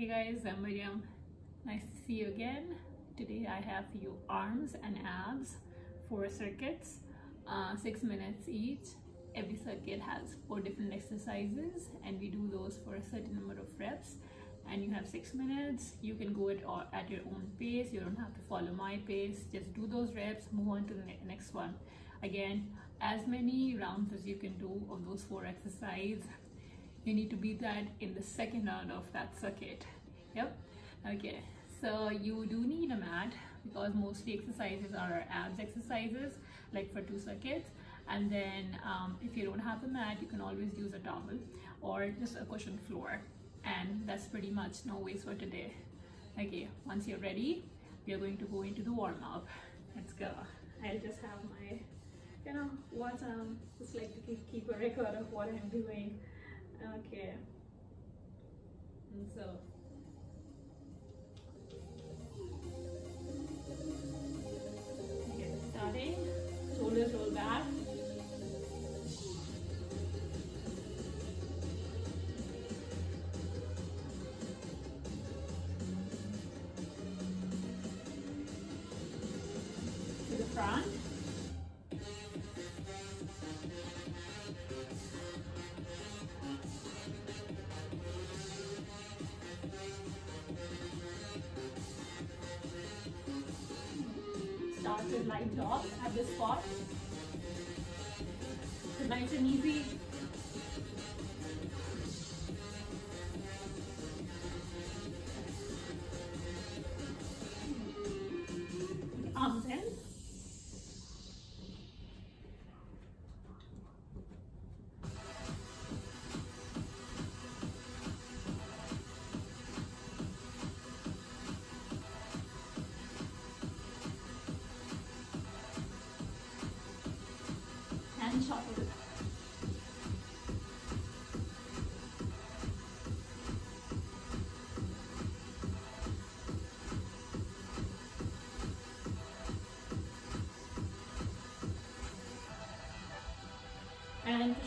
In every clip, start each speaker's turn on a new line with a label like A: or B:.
A: Hey guys, I'm Maryam. Nice to see you again. Today I have you arms and abs, four circuits, uh, six minutes each. Every circuit has four different exercises and we do those for a certain number of reps and you have six minutes. You can go it at your own pace. You don't have to follow my pace. Just do those reps, move on to the next one. Again, as many rounds as you can do of those four exercises you need to beat that in the second round of that circuit. Yep. Okay. So you do need a mat because mostly exercises are abs exercises like for two circuits. And then um, if you don't have a mat you can always use a towel or just a cushion floor. And that's pretty much no waste for today. Okay. Once you're ready we are going to go into the warm-up let's go. I'll just have my you know what um just like to keep a record of what i'm doing Okay. And so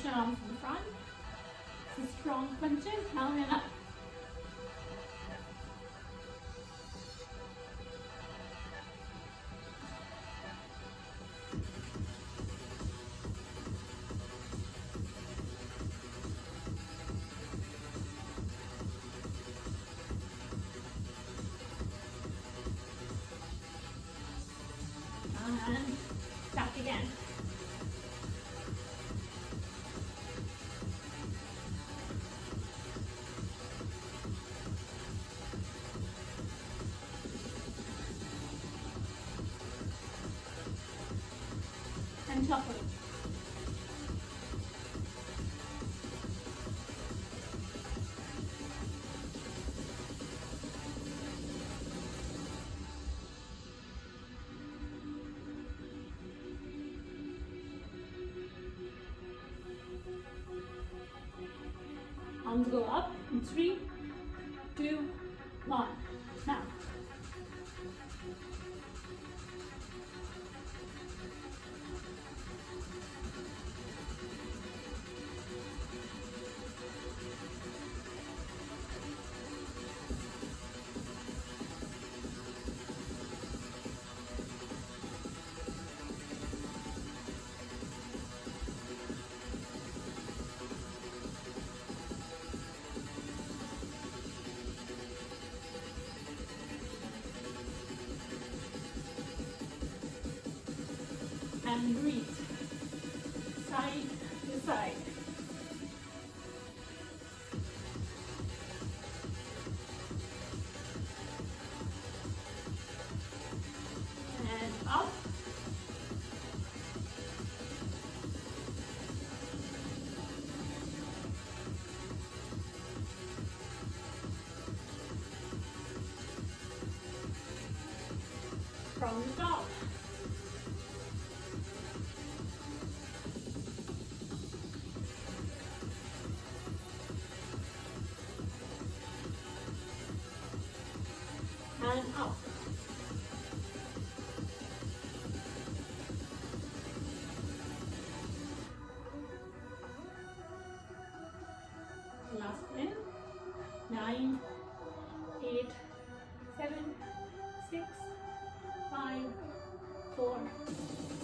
A: Push your the front. So strong punches, And. Arms go up in three, and breathe side to side.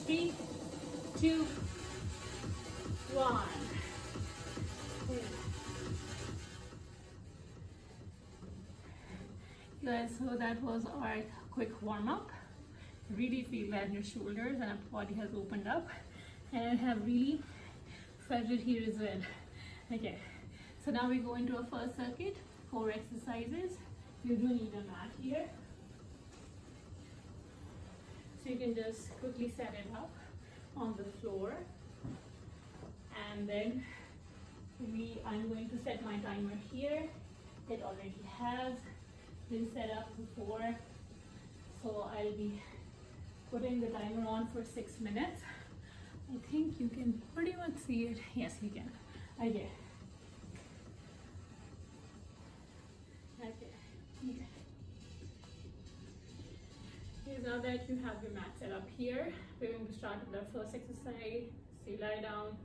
A: Three, two, one. Guys, so that was our quick warm-up. Really feel that your shoulders and body has opened up and have really felt it here as well. Okay, so now we go into our first circuit, four exercises. You do need a mat here. You can just quickly set it up on the floor. And then we I'm going to set my timer here. It already has been set up before. So I'll be putting the timer on for six minutes. I think you can pretty much see it. Yes you can. Okay now that you have your mat set up here, we're going to start with our first exercise. So lie down,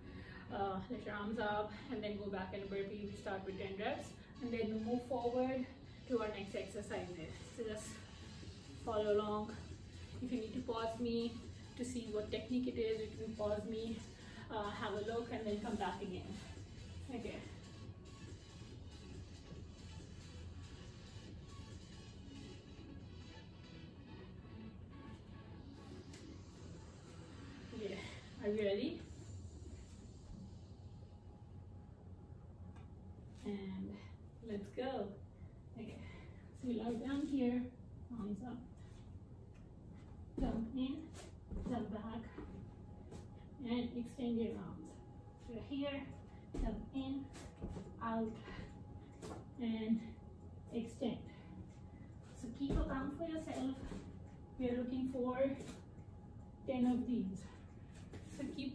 A: uh, lift your arms up, and then go back and burpee. We start with 10 reps, and then we move forward to our next exercise. So just follow along. If you need to pause me to see what technique it is, you can pause me, uh, have a look, and then come back again. Okay. You ready? And let's go. Okay, so you lie down here, arms up. Jump in, jump back, and extend your arms. So here, jump in, out, and extend. So keep a count for yourself. We are looking for 10 of these.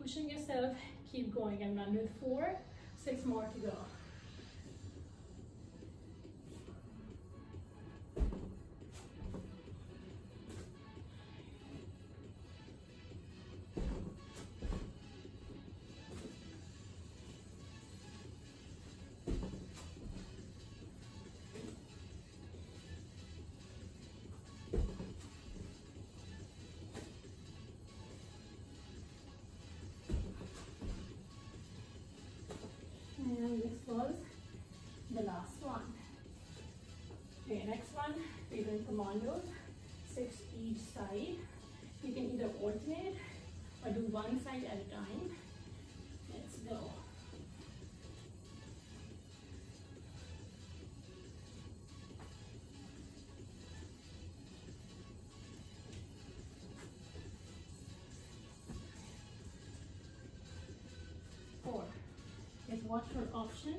A: Pushing yourself, keep going. I'm done with four, six more to go. We're commandos, six each side. You can either alternate or do one side at a time. Let's go. Four, is watch for option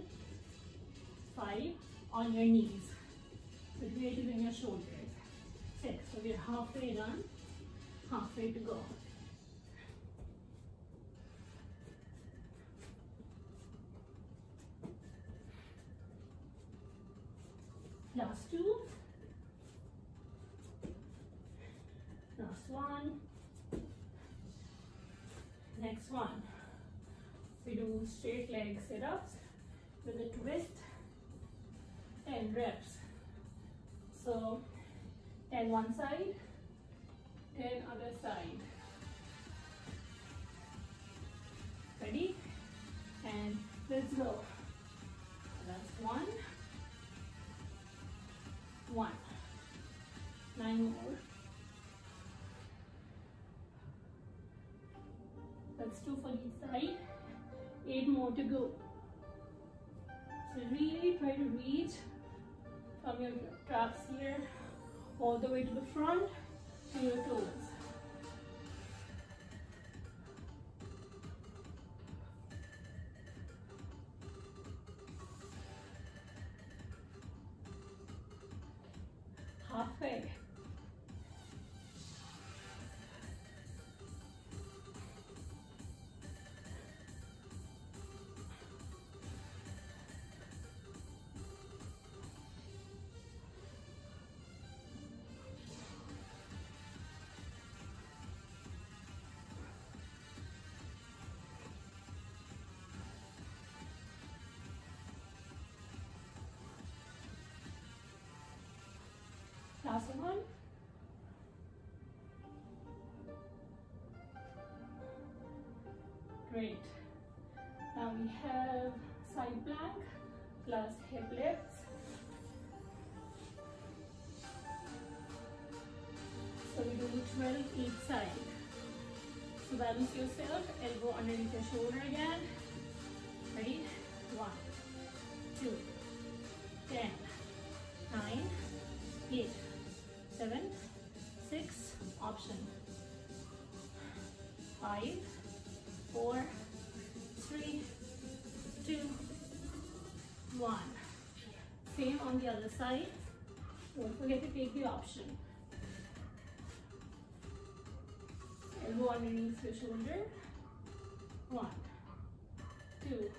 A: five on your knees shoulders. Six, so we're halfway done, halfway to go. Last two. Last one. Next one we do straight leg sit-ups with a twist and reps. So 10 one side, 10 other side. Ready? And let's go. That's one, one, nine more. That's two for each side eight more to go. So really try to reach from your traps here all the way to the front to your toes. Last one. Great. Now we have side plank plus hip lifts. So we do 12 each side. So balance yourself, elbow underneath your shoulder again. Ready? One, two, ten, nine, eight, seven, six, option. Five, four, three, two, one. Same on the other side. Don't forget to take the option. Elbow underneath your shoulder. One, two,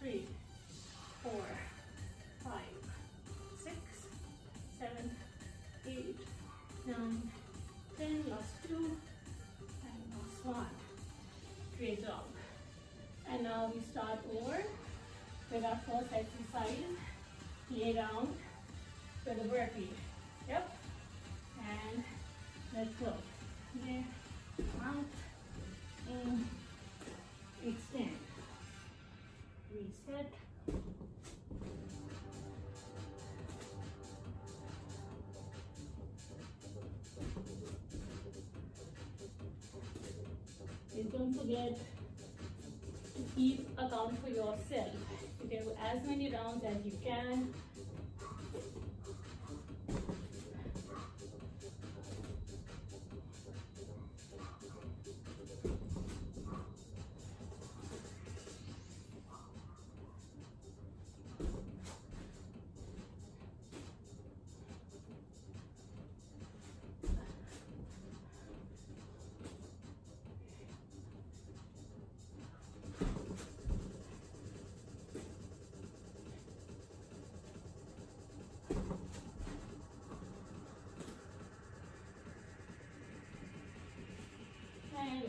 A: three, four, ten. Last two, and last one. Great job. And now we start over with our first exercise. Lay down with a burpee. Yep. And let's go. There, out, and extend. Reset. Don't forget to keep account for yourself. You can do as many rounds as you can.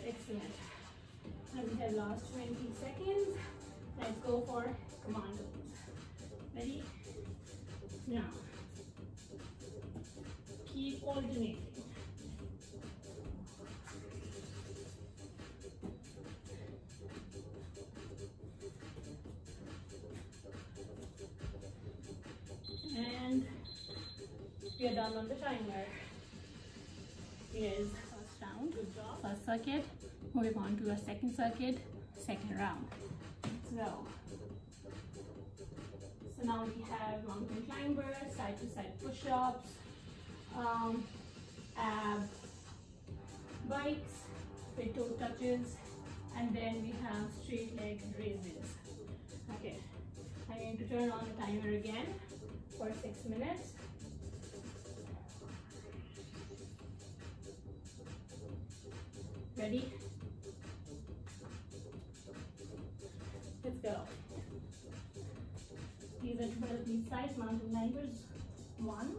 A: Excellent. We have last 20 seconds. Let's go for commandos. Ready? Now, keep alternating. Circuit. Moving on to a second circuit, second round. So, so now we have mountain climbers, side to side push-ups, um, ab bikes with toe touches, and then we have straight leg raises. Okay, I'm going to turn on the timer again for six minutes. Ready? Let's go. These are 12 each side mountain climbers. One,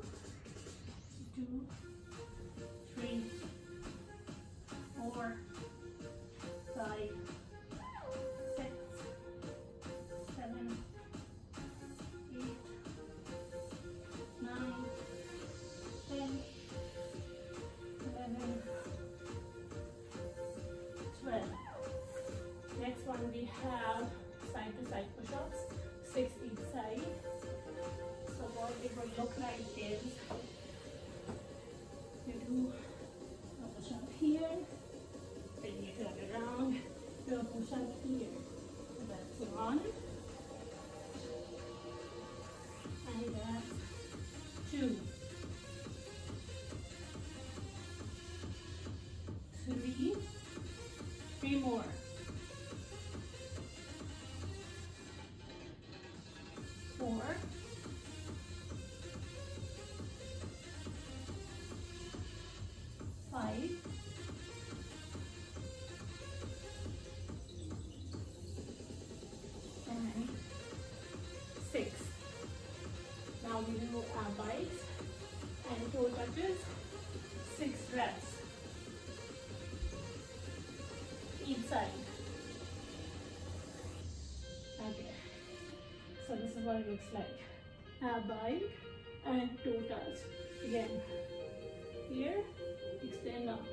A: more. Four. Five. what it looks like. Abide and two touch. Again, here, extend up.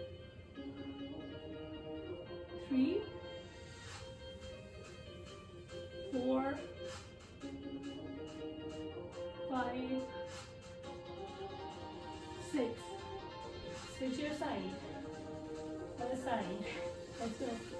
A: Three, four, five, six. Switch your side, other side. That's.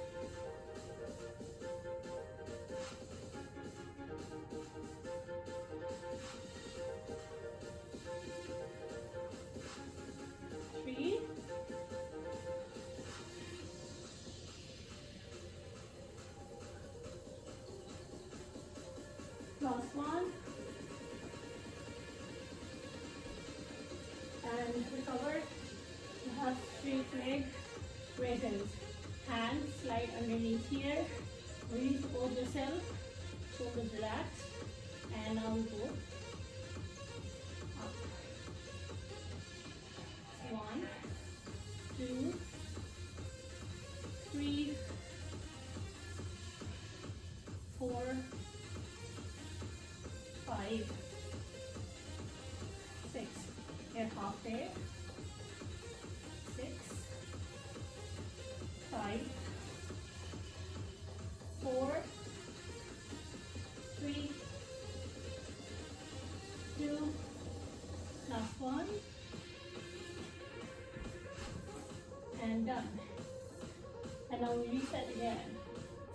A: Last one. And recover. You have straight leg raises. Hands slide underneath here. Really support yourself. Shoulders relaxed. And now we go Now we reset again,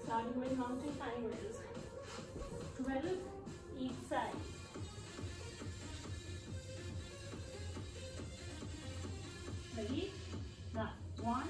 A: starting with mountain climbers. 12 each side. Ready? Now, one,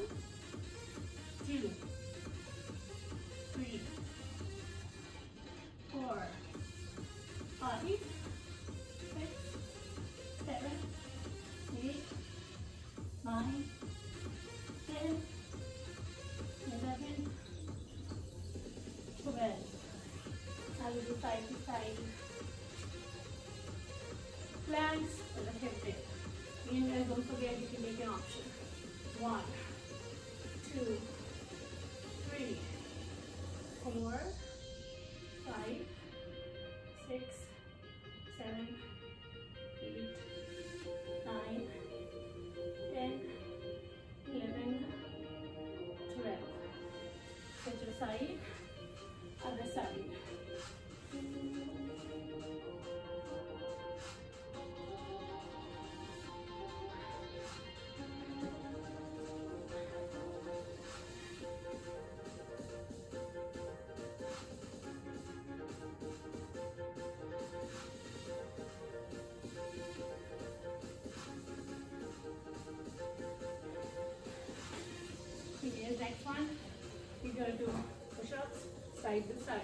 A: We're gonna do push-ups side to side.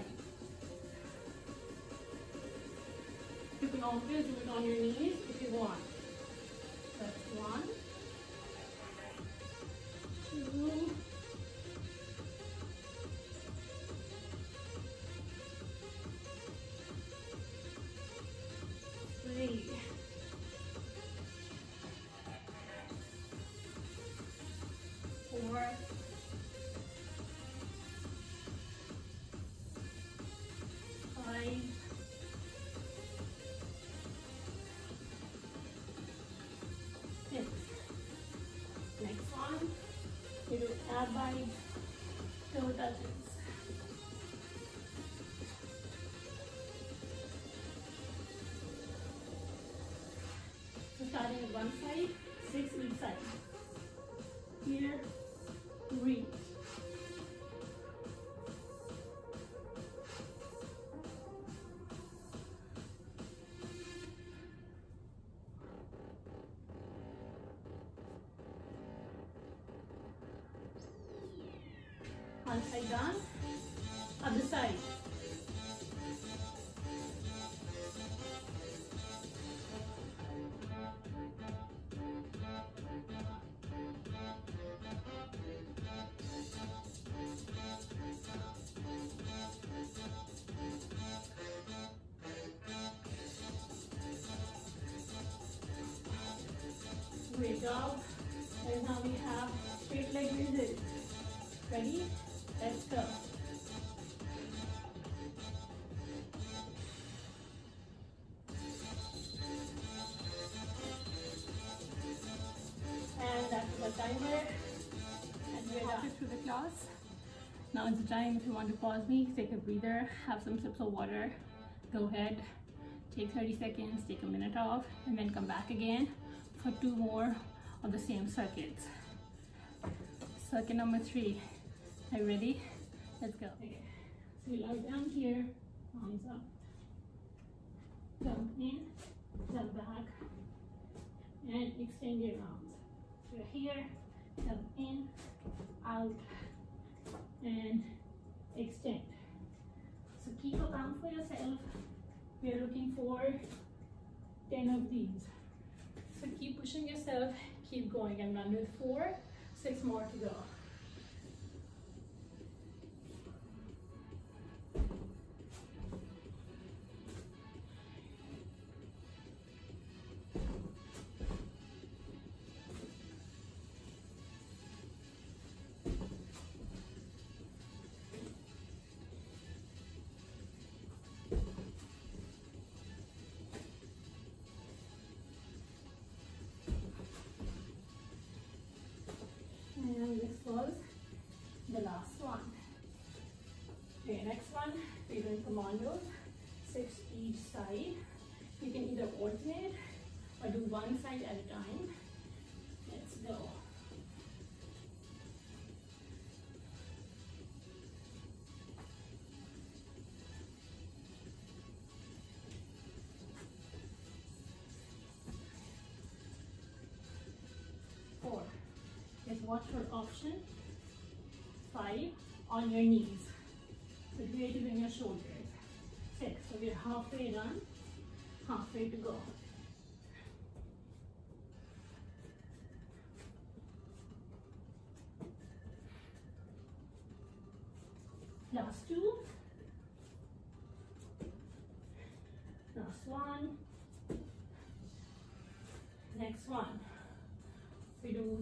A: You can always do it on your knees ab by toe touches. One side done, other side. Great job. And now we have straight leg raises. Ready? Let's go. And that's the timer. And we're done. through the class. Now is the time if you want to pause me, take a breather, have some sips of water. Go ahead, take 30 seconds, take a minute off, and then come back again for two more of the same circuits. circuit number three. Are you ready? Let's go. Okay. So you lie down here, arms up. Jump in, jump back, and extend your arms. So here, jump in, out, and extend. So keep a count for yourself. We are looking for 10 of these. So keep pushing yourself, keep going. I'm done with four, six more to go. Was the last one. Okay, next one, we're doing commandos, six each side. You can either alternate or do one side at a time. For option. Five, on your knees. So is in your shoulders. Six, so we're halfway done, halfway to go.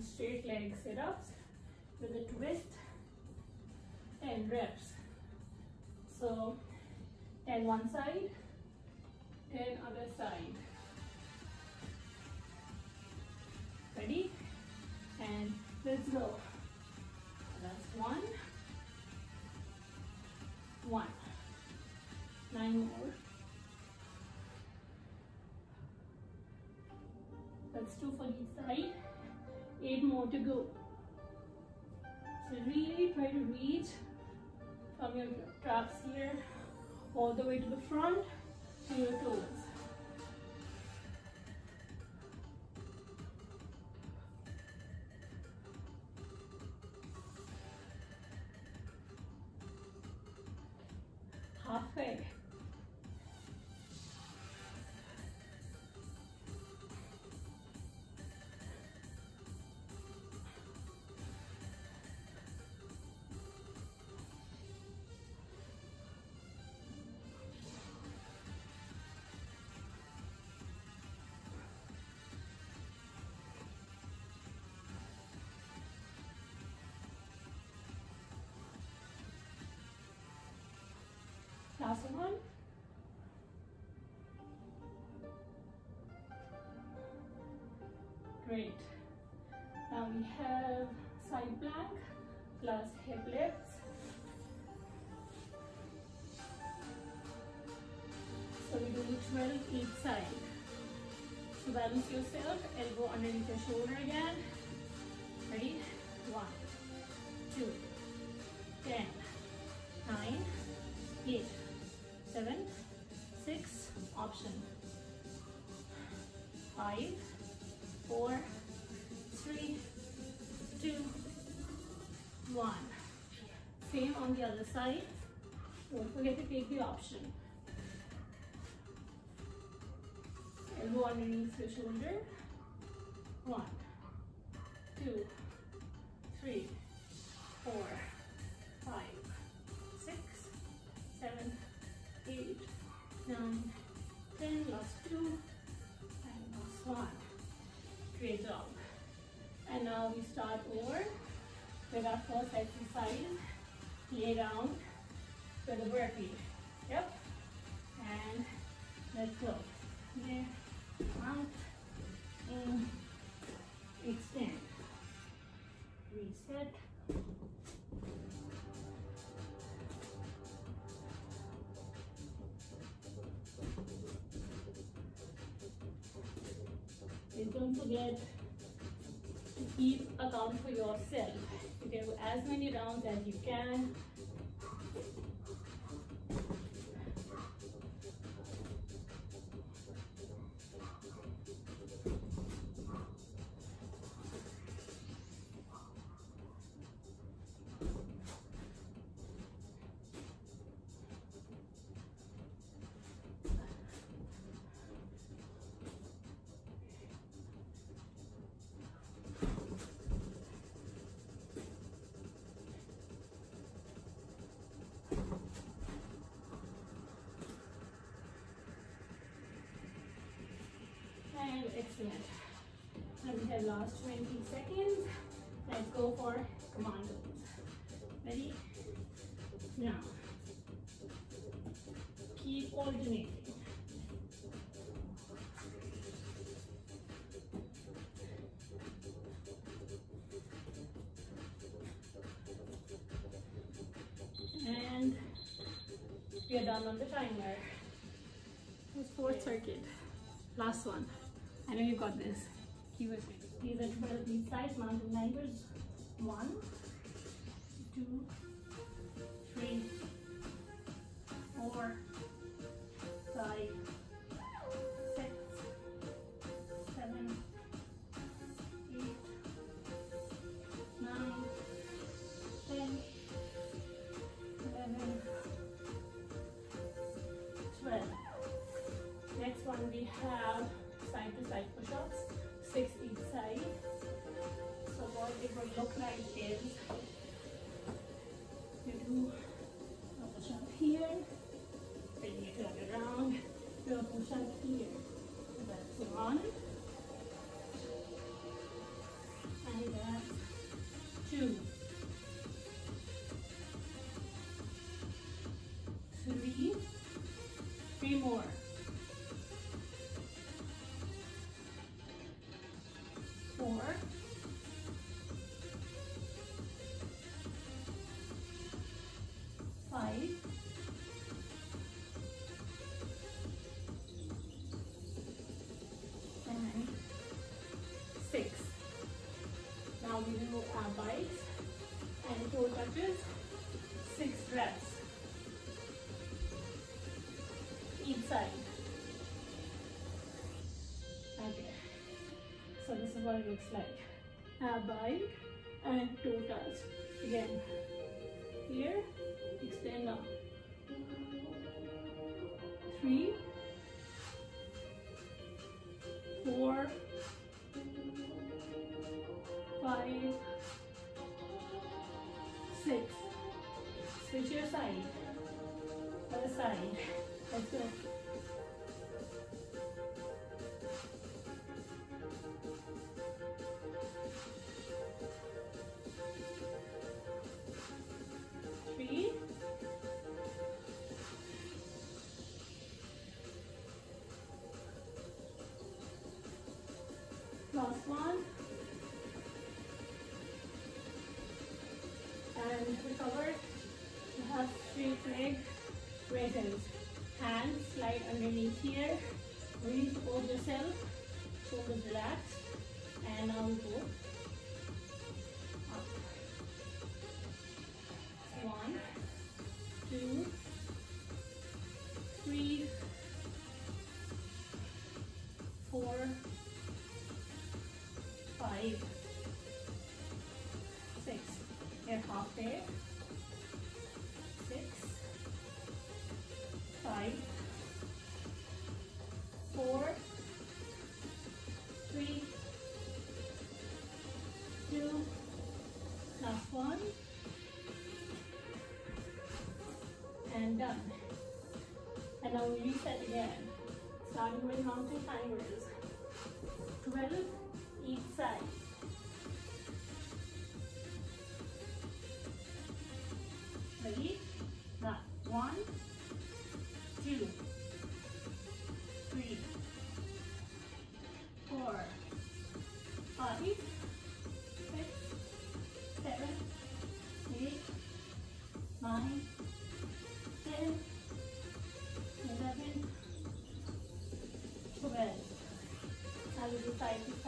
A: Straight leg sit-ups with a twist and reps. So 10 one side, 10 other side. Ready? And let's go. That's one, one. Nine more. That's two eight more to go. So really try to reach from your traps here all the way to the front to your toes. Halfway. Great. Now we have side plank plus hip lifts. So we do 12 each side. So balance yourself, elbow underneath your shoulder again. Ready? One, two, ten, nine, eight, seven, six, option. Five, four, three, two, one. Same on the other side. Don't forget to take the option. Elbow underneath your shoulder. One, two, three, four, Um, ten. Last two, and last one. Great job. And now we start over with our first exercise. Lay down for the burpee. Yep. And let's go. There, out, um, in, extend. Reset. Don't forget to keep account for yourself. If do as many rounds as you can. And excellent. We have last 20 seconds. Let's go for commandos. Ready? Now, keep alternating. And we are done on the timer. Fourth circuit. Last one. I know you got this. Keep it. These are 12 these size mountain climbers. One, do here. That's one. And bites and toe touches, six reps each side. Okay. So this is what it looks like. A bike and toe touch. Again, here, extend up. Three. Last one. And recover. You have straight leg. Hands slide underneath here. Really support yourself. Shoulders relaxed. And now we go up. One, two, three, four, five, six. You're half there. Reset again, starting with mountain climbers.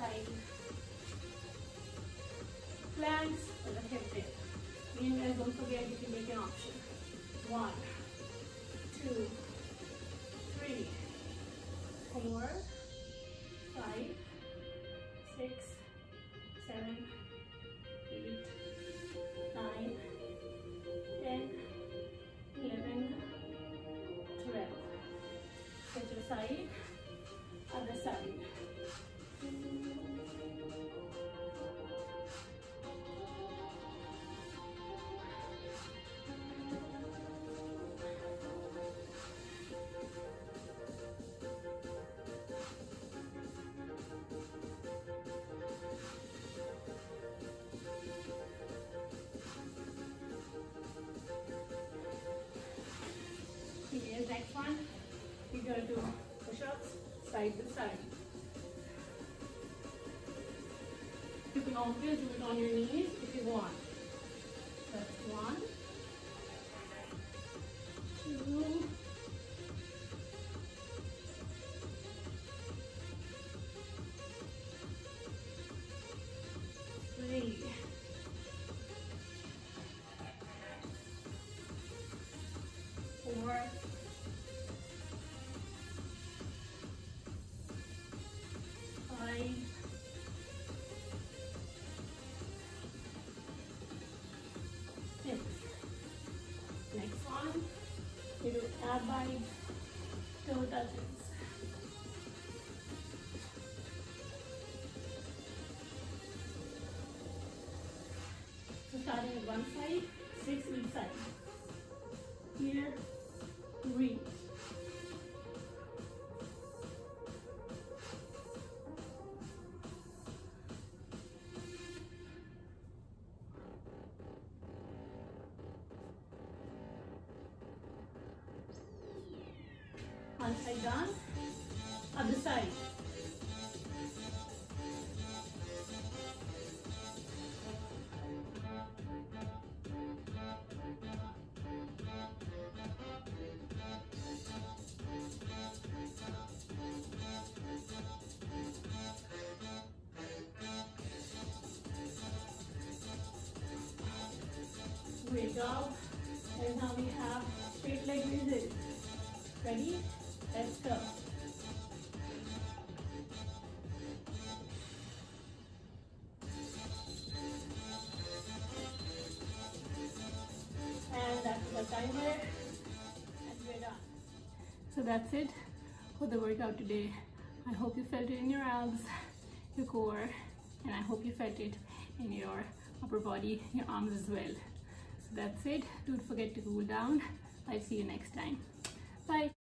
A: Side planks with a hip dip. Again guys, don't forget you can make an option. One, two, three, four, side to side. You can we do ab bites, toe One side done, other side. Great job. And now we have straight leg raises. Ready? Let's. And that's the timer. And we're done. So that's it for the workout today. I hope you felt it in your abs, your core, and I hope you felt it in your upper body, your arms as well. So that's it. Don't forget to cool down. I'll see you next time. Bye.